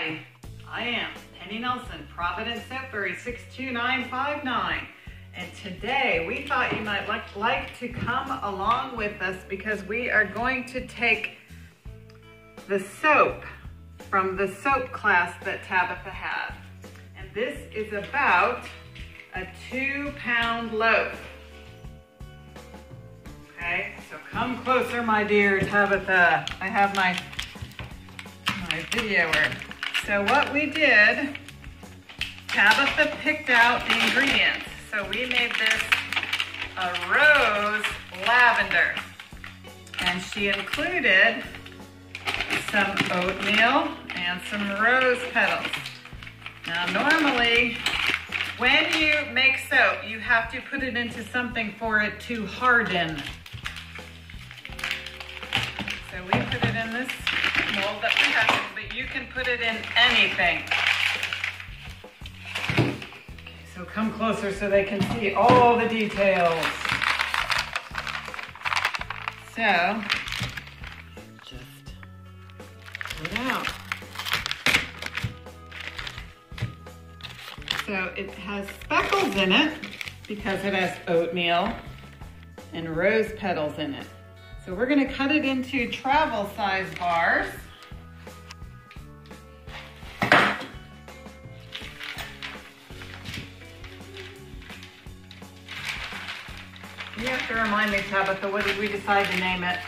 Hi, I am Pennie Nelson, Providence Sudbury 62959. And today we thought you might like, like to come along with us because we are going to take the soap from the soap class that Tabitha had. And this is about a two pound loaf. Okay, so come closer, my dear Tabitha. I have my, my videoer. So what we did, Tabitha picked out the ingredients. So we made this a rose lavender. And she included some oatmeal and some rose petals. Now normally, when you make soap, you have to put it into something for it to harden. So we put it in this mold that we have, you can put it in anything. Okay, so come closer so they can see all the details. So, just pull it out. So it has speckles in it because it has oatmeal and rose petals in it. So we're gonna cut it into travel size bars. You have to remind me, Tabitha, what did we decide to name it?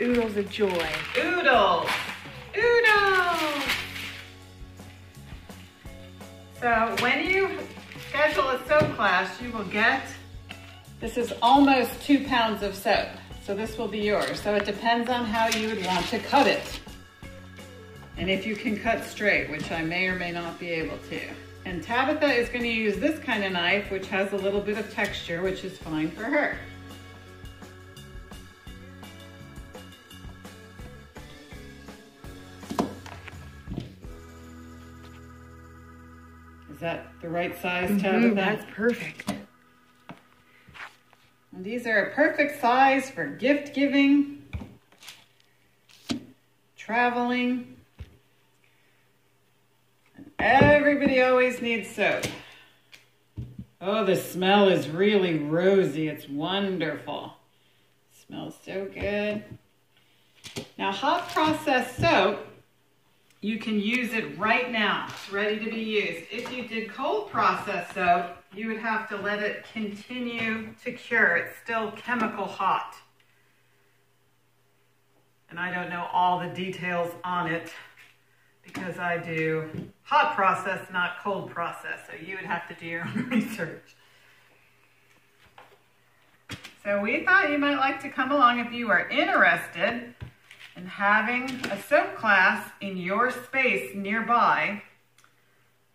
Oodles of joy. Oodles. Oodles. So when you schedule a soap class, you will get, this is almost two pounds of soap. So this will be yours. So it depends on how you would want to cut it. And if you can cut straight, which I may or may not be able to. And Tabitha is gonna use this kind of knife, which has a little bit of texture, which is fine for her. Is that the right size, Mhm, Tabitha? that's perfect. And these are a perfect size for gift giving, traveling. Everybody always needs soap. Oh, the smell is really rosy. It's wonderful. Smells so good. Now, hot processed soap, you can use it right now. It's ready to be used. If you did cold processed soap, you would have to let it continue to cure. It's still chemical hot. And I don't know all the details on it because I do hot process, not cold process. So you would have to do your own research. So we thought you might like to come along if you are interested in having a soap class in your space nearby.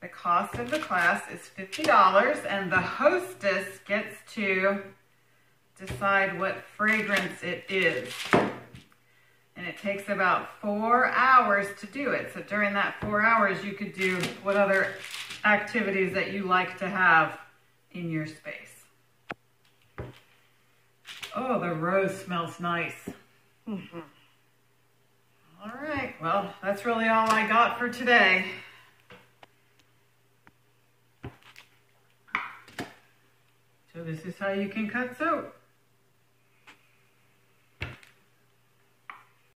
The cost of the class is $50 and the hostess gets to decide what fragrance it is. And it takes about four hours to do it. So during that four hours, you could do what other activities that you like to have in your space. Oh, the rose smells nice. Mm-hmm. All right, well, that's really all I got for today. So this is how you can cut soap.